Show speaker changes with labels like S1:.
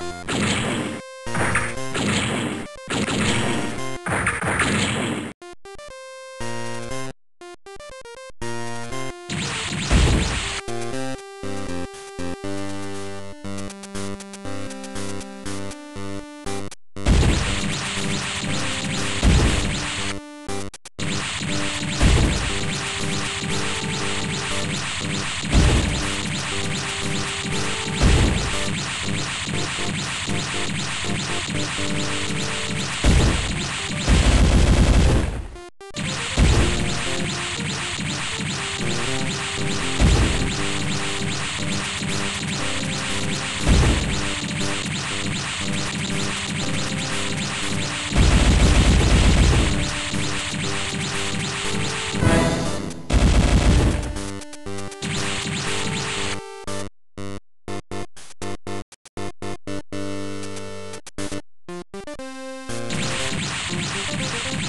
S1: Thank you. Thank you.